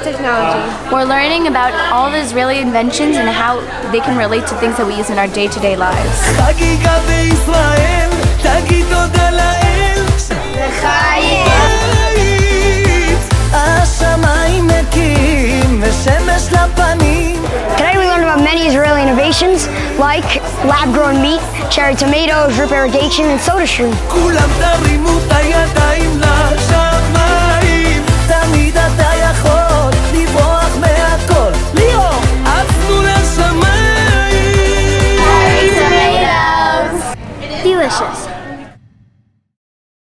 technology. We're learning about all the Israeli inventions and how they can relate to things that we use in our day-to-day -day lives. Today we learned about many Israeli innovations like lab-grown meat, cherry tomatoes, drip irrigation, and SodaStream. Delicious.